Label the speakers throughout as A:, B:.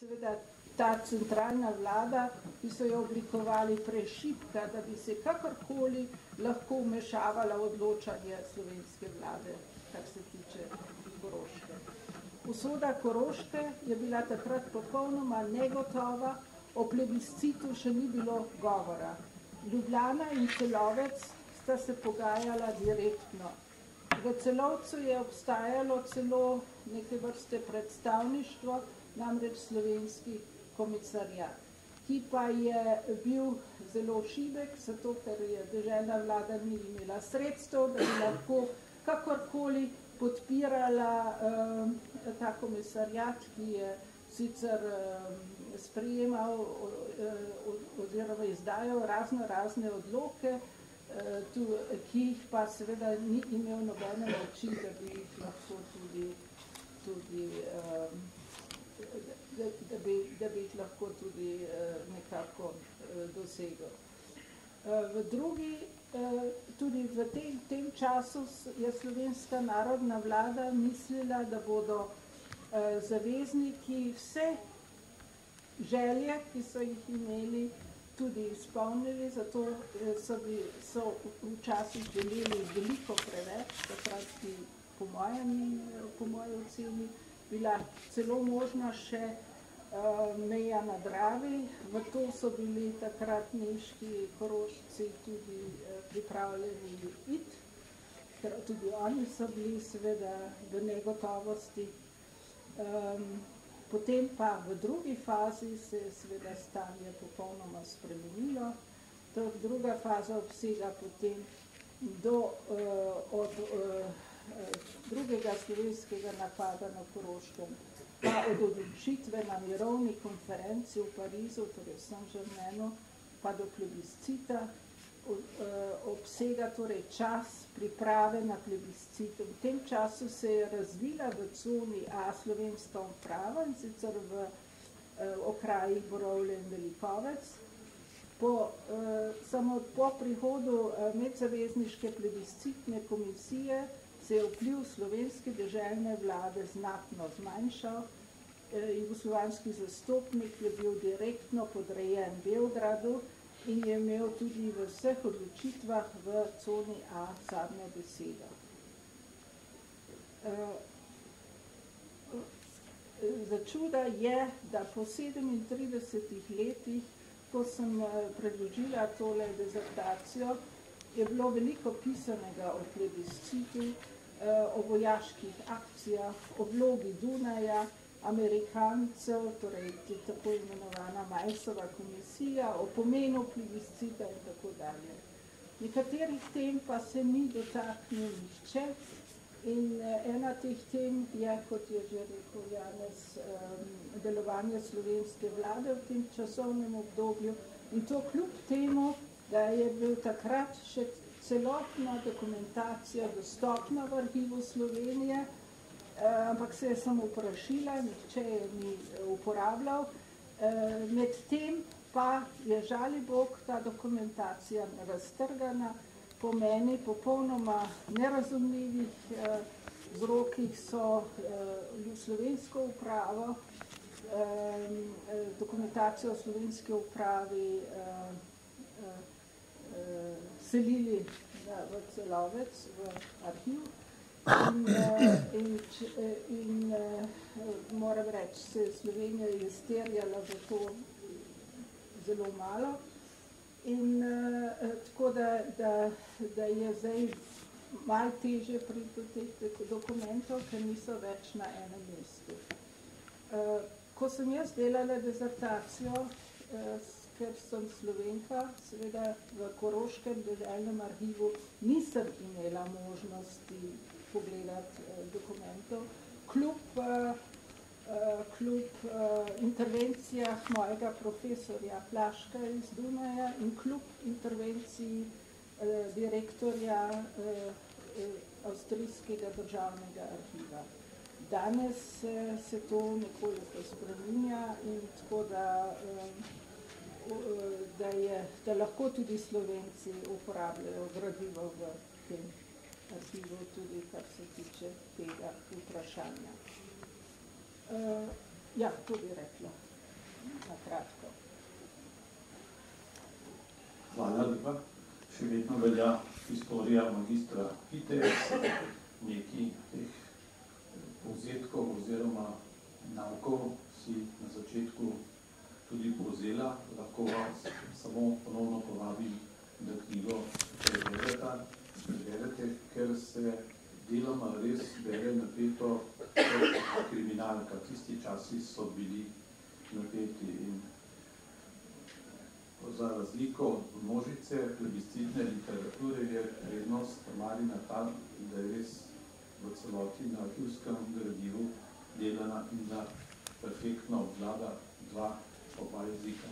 A: Seveda ta centralna vlada, ki so jo oblikovali prešipka, da bi se kakorkoli lahko umešavala odločanje slovenske vlade, kar se tiče Koroške. Usoda Koroške je bila takrat popolnoma negotova, o plebiscitu še ni bilo govora. Ljubljana in Celovec sta se pogajala direktno. V Celovcu je obstajalo celo neke vrste predstavništvo, namreč slovenski komisarjat, ki pa je bil zelo šibek, zato ker je državna vlada ni imela sredstev, da bi lahko kakorkoli podpirala um, ta komisarjat, ki je sicer um, sprejemal oziroma izdajal razno razne odloke, tu, ki jih pa seveda ni imel nobene moči, da bi jih lahko tudi, tudi um, da, da, bi, da bi jih lahko tudi uh, nekako uh, dosegel. Uh, v drugi, tudi v tem, tem času je slovenska narodna vlada mislila, da bodo zavezniki vse želje, ki so jih imeli, tudi izpolnili, zato so, bi, so včasih želeli veliko preveč, takrat bi po mojem, po mojem oceni, bila celo možna še uh, meja na Dravi, v to so bili takrat nemški korošci tudi uh, pripravljeni iti, ker tudi oni so bili seveda v negotovosti. Um, potem pa v drugi fazi se je seveda stanje popolnoma spremenilo. To druga faza obsega potem do, uh, od uh, drugega slovenskega napada na Koroškem, pa od odločitve na mirovni konferenci v Parizu, torej v Saint-Germainu, pa do plebiscita, obsega torej čas priprave na plebiscit. V tem času se je razvila v coni A slovenska uprava in sicer v okraji Borovle in Velikovec. Po, eh, samo po prihodu medzavezniške plebiscitne komisije se je vpliv slovenske državne vlade znatno zmanjšal. E, jugoslovanski zastopnik je bil direktno podrejen Beogradu in je imel tudi v vseh odločitvah v coni A zadnjo besedo. E, za čuda je, da po 37 letih, ko sem predložila tole dezertacijo, je bilo veliko pisanega o plebiscitu, o vojaških akcijah, o vlogi Dunaja, Amerikancev, torej tako imenovana Majsova komisija, o pomenu plebiscita in tako dalje. Nekaterih tem pa se ni dotaknil nihče in ena teh tem je, kot je že rekel Janez, delovanje slovenske vlade v tem časovnem obdobju in to kljub temu, da je bil takrat še celotna dokumentacija dostopna v arhivu Slovenije, eh, ampak se je samo vprašila, nihče je ni eh, uporabljal. Eh, med tem pa je žali Bog ta dokumentacija raztrgana, po meni popolnoma nerazumljivih vzrokih so slovensko upravo, dokumentacijo slovenske upravi selili na, v celovec, v arhiv. In, uh, in, in uh, moram reči, se je Slovenija izterjala v to zelo malo. In uh, tako da, da, da je zdaj malo teže priti do teh dokumentov, ker niso več na enem mestu. Uh, ko sem jaz delala dezertacijo, uh, ker sem slovenka, seveda v Koroškem državnem arhivu nisem imela možnosti pogledati eh, dokumentov, kljub, eh, eh, eh, intervencijah mojega profesorja Plaška iz Dunaja in kljub intervenciji eh, direktorja eh, eh, Avstrijskega državnega arhiva. Danes eh, se to nekoliko spreminja in tako da eh, da, je, da lahko tudi Slovenci uporabljajo gradivo v tem arhivu, tudi kar se tiče tega vprašanja. Ja, to bi rekla, na kratko.
B: Hvala lepa. Še vedno velja istorija magistra ITS, neki teh povzetkov oziroma naukov si na začetku tudi povzela, lahko vas samo ponovno povabim, da knjigo preberete, preberete, ker se deloma res bere napeto kriminalka. Tisti časi so bili napeti in za razliko od množice plebiscitne literature je prednost Marina ta, da je res v celoti na arhivskem gradivu delana in da perfektno obvlada dva oba jezika.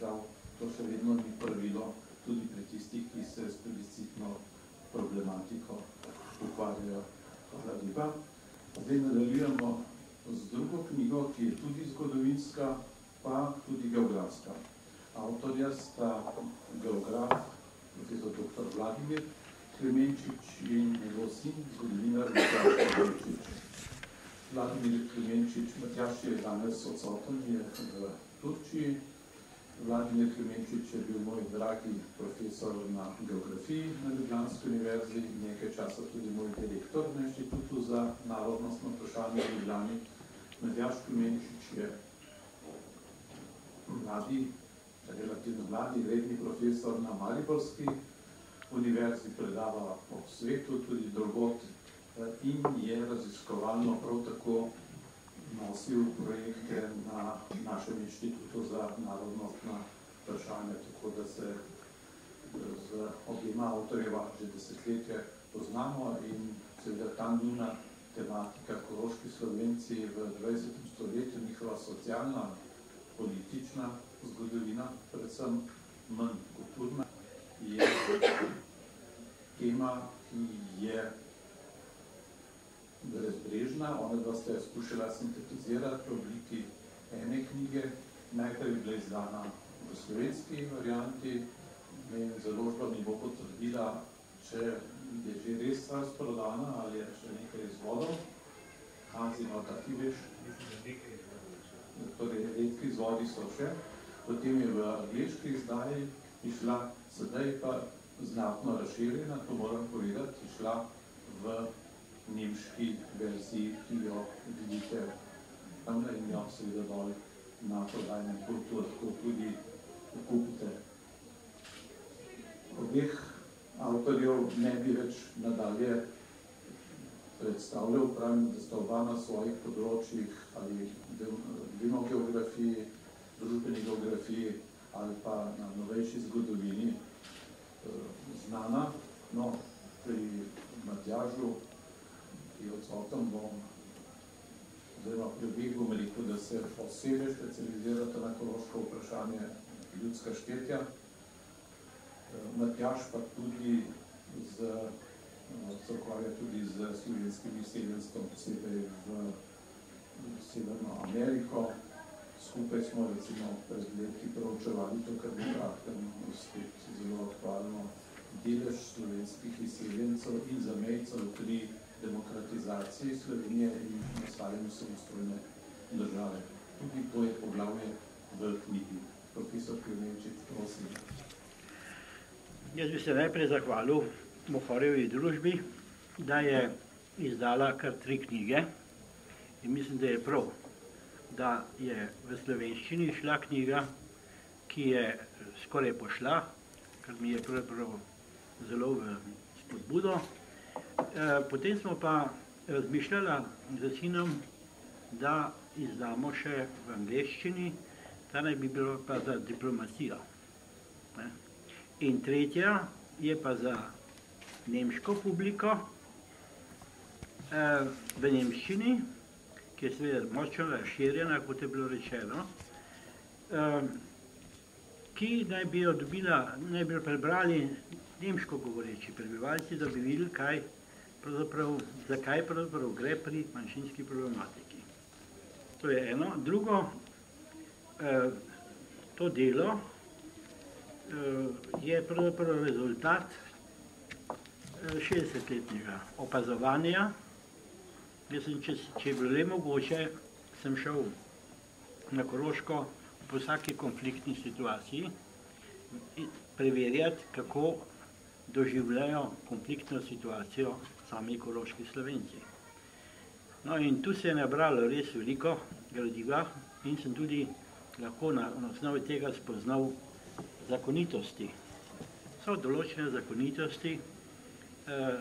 B: Žal, to še vedno ni pravilo tudi pri tistih, ki se s plebiscitno problematiko ukvarjajo. Hvala lepa. Zdaj nadaljujemo z drugo knjigo, ki je tudi zgodovinska, pa tudi geografska. Avtorja sta geograf, profesor dr. Vladimir Klemenčič in njegov sin, zgodovinar Matjaš Klemenčič. Vladimir Klemenčič, Matjaš je danes odsoten, je v Turčiji, Vladimir Klemenčič je bil moj dragi profesor na geografiji na Ljubljanski univerzi, nekaj časa tudi moj direktor na Inštitutu za narodnostno vprašanje v Ljubljani. Matjaš Klemenčič je mladi, relativno mladi, redni profesor na Mariborski univerzi, predava po svetu, tudi drugot in je raziskovalno prav tako nosil projekte na našem inštitutu za narodnostna vprašanja, tako da se z objema avtorjeva že desetletje poznamo in seveda ta njuna tematika Koroški Slovenci v 20. stoletju, njihova socialna, politična zgodovina, predvsem manj kulturna, je tema, ki je brezbrežna, ona dva ste skušala sintetizirati v obliki ene knjige, najprej bila izdana v slovenski varianti, založba mi bo potrdila, če je že res razprodana ali je še nekaj izvodov. Hanzi, no, da ti veš? Torej, redki izvodi so še. Potem je v angliški izdaji išla, sedaj pa znatno razširjena, to moram povedati, išla v nemški verziji, ki jo vidite tamle in jo seveda dol na prodajnem pultu, lahko tudi kupite. Obeh avtorjev ne bi več nadalje predstavljal, pravim, da sta oba na svojih področjih ali demogeografiji, družbeni geografiji ali pa na novejši zgodovini znana. No, pri Matjažu je odsoten, bom oziroma pri obih bom rekel, da se posebej specializirate na ekološko vprašanje ljudska štetja. Matjaž pa tudi z, se ukvarja tudi z slovenskim izseljenstvom, posebej v Severno Ameriko. Skupaj smo recimo pred leti proučevali to, kar bo kratkem spet zelo aktualno, delež slovenskih izseljencev in zamejcev pri demokratizaciji Slovenije in nastavljanju samostojne države. Tudi to je poglavje v knjigi. Profesor Klemenčič, prosim.
C: Jaz bi se najprej zahvalil Mohorjevi družbi, da je izdala kar tri knjige in mislim, da je prav, da je v slovenščini šla knjiga, ki je skoraj pošla, kar mi je pravzaprav zelo v spodbudo. Eh, potem smo pa razmišljali z sinom, da izdamo še v angleščini, ta naj bi bilo pa za diplomacijo. In tretja je pa za nemško publiko eh, v nemščini, ki je seveda močno razširjena, kot je bilo rečeno, eh, ki naj bi jo dobila, naj bi jo prebrali nemško govoreči prebivalci, da bi videli, kaj pravzaprav, zakaj pravzaprav gre pri manjšinski problematiki. To je eno. Drugo, eh, to delo eh, je pravzaprav rezultat 60-letnega eh, opazovanja. Jaz sem, če, če je bilo le mogoče, sem šel na Koroško po vsaki konfliktni situaciji preverjati, kako doživljajo konfliktno situacijo sami koroški slovenci. No in tu se je nabralo res veliko gradiva in sem tudi lahko na, na osnovi tega spoznal zakonitosti. So določene zakonitosti eh,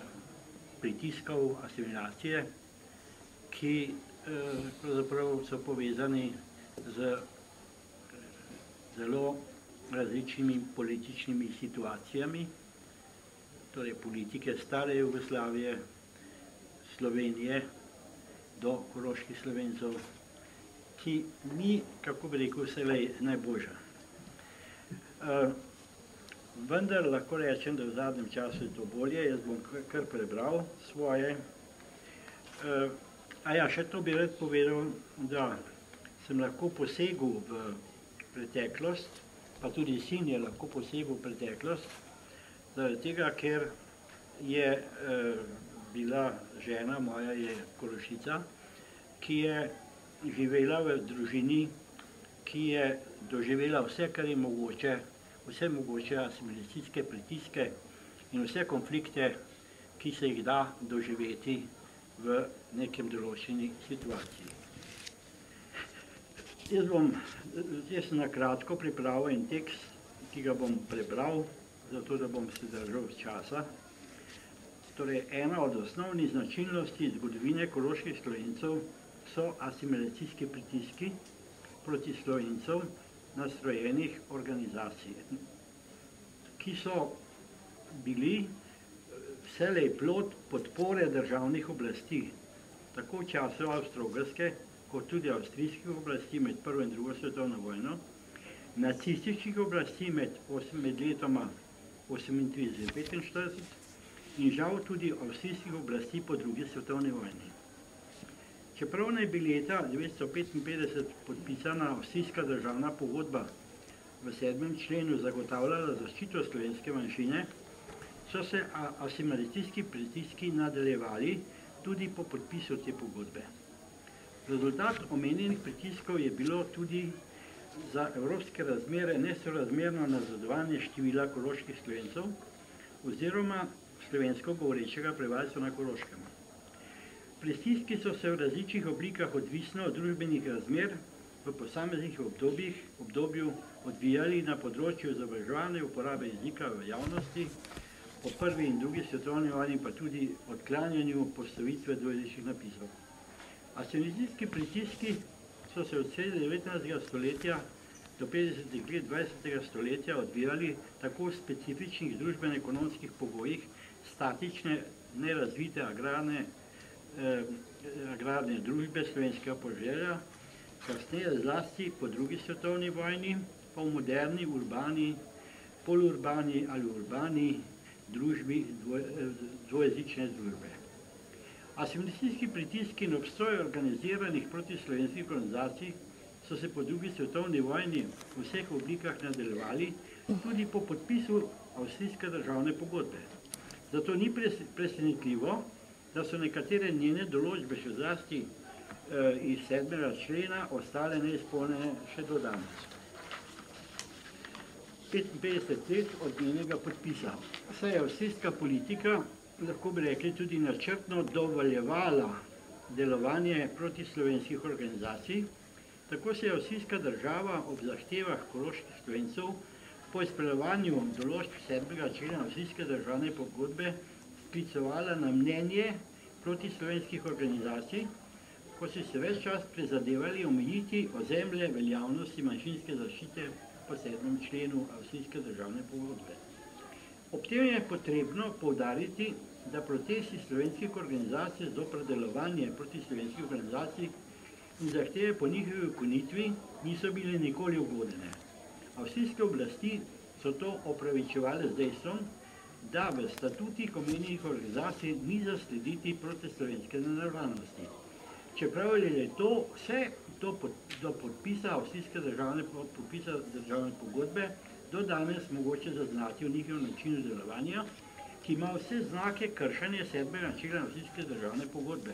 C: pritiskov asimilacije, ki eh, pravzaprav so povezani z zelo različnimi političnimi situacijami, torej politike stare Jugoslavije, Slovenije do koroških slovencov, ki ni, kako bi rekel, vselej najboljša. Uh, vendar lahko rečem, da v zadnjem času je to bolje, jaz bom kar prebral svoje. Uh, a ja, še to bi rad povedal, da sem lahko posegel v preteklost, pa tudi sin je lahko posegel v preteklost, zaradi tega, ker je eh, bila žena moja, je Korošica, ki je živela v družini, ki je doživela vse, kar je mogoče, vse mogoče asimilacijske pritiske in vse konflikte, ki se jih da doživeti v nekem določeni situaciji. Jaz bom, jaz na kratko pripravil en tekst, ki ga bom prebral, zato da bom se držal časa. Torej, ena od osnovnih značilnosti zgodovine koloških slovencev so asimilacijski pritiski proti slovencev nastrojenih organizacij, ki so bili vselej plod podpore državnih oblasti, tako v času Avstro-Ogrske, kot tudi avstrijskih oblasti med prvo in drugo svetovno vojno, nacističnih oblasti med, med letoma 38-45 in žal tudi avstrijskih oblasti po drugi svetovni vojni. Čeprav naj bi leta 1955 podpisana avstrijska državna pogodba v sedmem členu zagotavljala zaščito slovenske manjšine, so se asimilicijski pritiski nadaljevali tudi po podpisu te pogodbe. Rezultat omenjenih pritiskov je bilo tudi za evropske razmere nesorazmerno nazadovanje števila koroških slovencev oziroma slovensko govorečega prebivalstva na Koroškem. Pritiski so se v različnih oblikah odvisno od družbenih razmer v posameznih obdobjih, obdobju odvijali na področju izobraževanja uporabe jezika v javnosti, po prvi in drugi svetovni vojni pa tudi odklanjanju postavitve dvojezičnih napisov. Asimilacijski pritiski so se od sredi 19. stoletja do 50. let 20. stoletja odvijali tako v specifičnih družbeno-ekonomskih pogojih statične, nerazvite agrarne, eh, agrarne družbe slovenskega poželja, kasneje zlasti po drugi svetovni vojni, pa v moderni, urbani, polurbani ali urbani družbi dvoj, eh, dvojezične družbe. Asimilacijski pritiski in obstoj organiziranih protislovenskih organizacij so se po drugi svetovni vojni v vseh oblikah nadaljevali tudi po podpisu avstrijske državne pogodbe. Zato ni presenetljivo, da so nekatere njene določbe še zlasti eh, iz sedmega člena ostale neizpolnjene še do danes. 55 let od njenega podpisa. Saj je avstrijska politika lahko bi rekli, tudi načrtno dovoljevala delovanje proti slovenskih organizacij. Tako se je avstrijska država ob zahtevah koloških slovencev po izpeljevanju določb 7. člena avstrijske državne pogodbe sklicovala na mnenje proti slovenskih organizacij, ko so se več čas prizadevali omejiti ozemlje veljavnosti manjšinske zaščite po 7. členu avstrijske državne pogodbe. Ob tem je potrebno poudariti, da protesti slovenskih organizacij z dopredelovanje proti slovenskih organizacij in zahteve po njihovi ukonitvi niso bile nikoli ugodene. Avstrijske oblasti so to opravičevali z dejstvom, da v statutih omenjenih organizacij ni zaslediti proti slovenske naravnosti. Čeprav je to vse do, pod, do podpisa avstrijske državne, podpisa državne pogodbe do danes mogoče zaznati v njihovem načinu delovanja, ki ima vse znake kršanja sedmega člena avstrijske državne pogodbe.